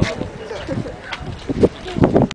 Bravo.